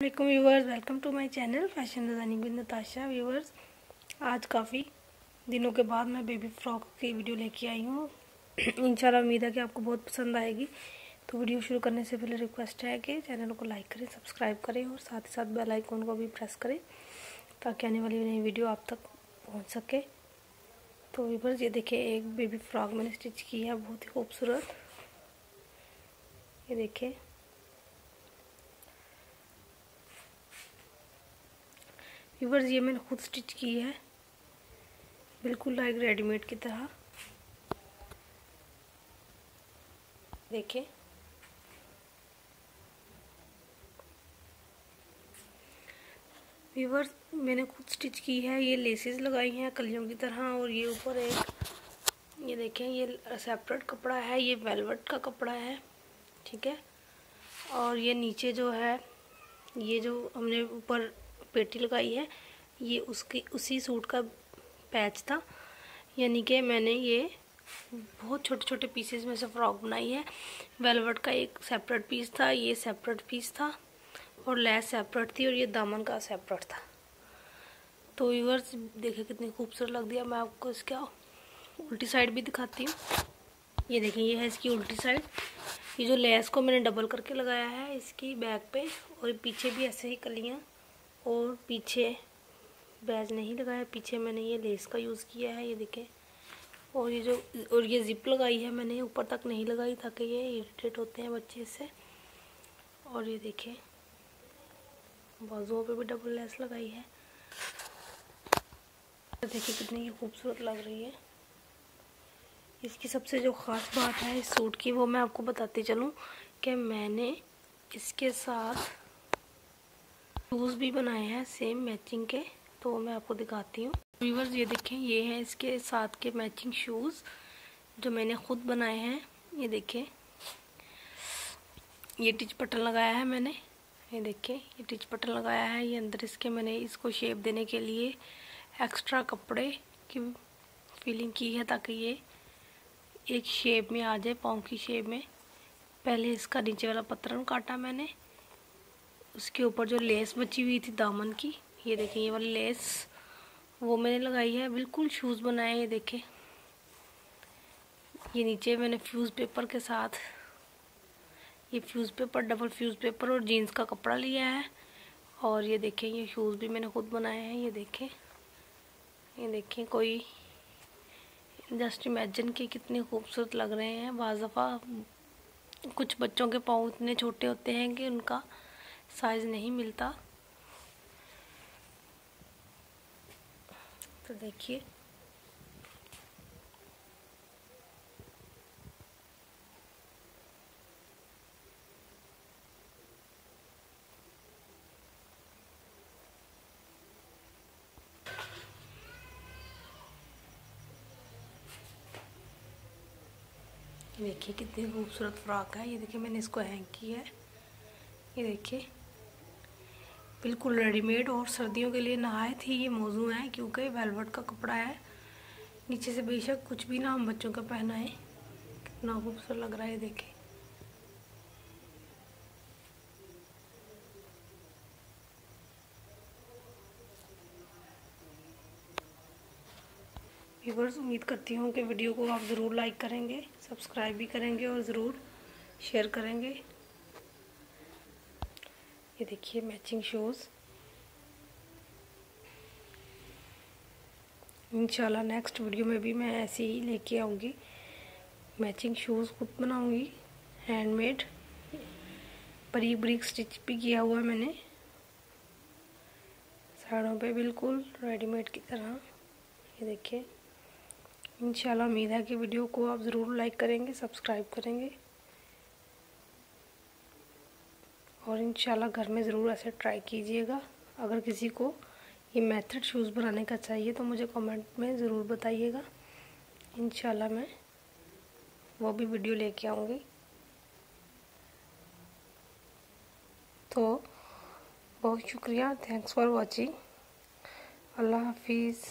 Welcome viewers welcome to my channel fashion designing with Natasha viewers आज काफ़ी दिनों के बाद मैं बेबी फ्रॉक की वीडियो लेके आई हूँ। इंशाल्लाह उम्मीद है कि आपको बहुत पसंद आएगी। तो वीडियो शुरू करने से पहले रिक्वेस्ट है कि चैनल को लाइक करें सब्सक्राइब करें और साथ ही साथ बेल आइकॉन को भी प्रेस करें, ताकि आने वाली नई वीडियो आप तक पहुँच सके। तो व्यूवर्स ये देखिए, एक बेबी फ्रॉक मैंने स्टिच की है, बहुत ही खूबसूरत। ये देखिए। व्यूवर्स, ये मैंने खुद स्टिच की है। बिल्कुल लाइक रेडीमेड की तरह। देखिए व्यूवर्स, मैंने खुद स्टिच की है। ये लेसेस लगाई हैं कलियों की तरह और ये ऊपर एक, ये देखें, ये सेपरेट कपड़ा है। ये वेलवेट का कपड़ा है, ठीक है? और ये नीचे जो है, ये जो हमने ऊपर पेटी लगाई है। ये उसकी, उसी सूट का पैच था। यानी कि मैंने ये बहुत छोटे छोटे पीसेस में से फ्रॉक बनाई है। वेलवेट का एक सेपरेट पीस था, ये सेपरेट पीस था और लेस सेपरेट थी और ये दामन का सेपरेट था। तो व्यूवर्स देखे कितनी खूबसूरत लग दिया मैं आपको इसका उल्टी साइड भी दिखाती हूँ। ये देखें ये है इसकी उल्टी साइड ये जो लेस को मैंने डबल करके लगाया है, इसकी बैक पे और पीछे भी ऐसे ही कलियाँ। और पीछे बैज नहीं लगाया, पीछे मैंने ये लेस का यूज़ किया है, ये देखें। और ये जो, और ये जिप लगाई है मैंने, ऊपर तक नहीं लगाई ताकि ये इरीटेट होते हैं बच्चे इससे। और ये देखें, बाजुओं पे भी डबल लेस लगाई है। देखिए कितनी ये खूबसूरत लग रही है। इसकी सबसे जो ख़ास बात है इस सूट की, वो मैं आपको बताती चलूँ कि मैंने इसके साथ शूज़ भी बनाए हैं सेम मैचिंग के तो मैं आपको दिखाती हूँ। व्यूवर्स ये देखें, ये है इसके साथ के मैचिंग शूज़ जो मैंने खुद बनाए हैं, ये देखें। ये टिच बटन लगाया है मैंने, ये देखें, ये टिच बटन लगाया है। ये अंदर इसके मैंने इसको शेप देने के लिए एक्स्ट्रा कपड़े की फीलिंग की है, ताकि ये एक शेप में आ जाए, पाँव की शेप में। पहले इसका नीचे वाला पत्थर काटा मैंने उसके ऊपर जो लेस बची हुई थी दामन की, ये देखें, ये वाली लेस, वो मैंने लगाई है, बिल्कुल शूज़ बनाए ये देखें। ये नीचे मैंने फ्यूज़ पेपर के साथ, ये fuse paper double fuse paper और जीन्स का कपड़ा लिया है। और ये देखें, ये शूज़ भी मैंने खुद बनाए हैं, ये देखें। ये देखें, कोई जस्ट इमेजिन के कितने खूबसूरत लग रहे हैं। बाज़ दफ़ा कुछ बच्चों के पाँव इतने छोटे होते हैं कि उनका साइज़ नहीं मिलता। तो देखिए। देखिए कितनी खूबसूरत फ्रॉक है। ये देखिए मैंने इसको हैंग किया है। ये देखिए। बिल्कुल रेडीमेड और सर्दियों के लिए नहायत ही ये मौजू है, क्योंकि वेलवेट का कपड़ा है। नीचे से बेशक कुछ भी ना हम बच्चों का पहना है कितना खूबसूरत लग रहा है देखे। व्यूवर्स उम्मीद करती हूँ कि वीडियो को आप ज़रूर लाइक करेंगे सब्सक्राइब भी करेंगे और ज़रूर शेयर करेंगे। ये देखिए मैचिंग शूज़ इंशाल्लाह नेक्स्ट वीडियो में भी मैं ऐसे ही लेके आऊँगी। मैचिंग शूज़ खुद बनाऊँगी हैंडमेड बरीक बरीक स्टिच भी किया हुआ मैंने। साड़ों पे बिल्कुल रेडीमेड की तरह। ये देखिए। इंशाल्लाह उम्मीद है कि वीडियो को आप ज़रूर लाइक करेंगे सब्सक्राइब करेंगे। और इन घर में ज़रूर ऐसे ट्राई कीजिएगा। अगर किसी को ये मेथड शूज़ बनाने का चाहिए तो मुझे कमेंट में ज़रूर बताइएगा। इन मैं वो भी वीडियो लेके आऊँगी। तो बहुत शुक्रिया। थैंक्स फॉर वॉचिंग अल्लाह हाफिज़।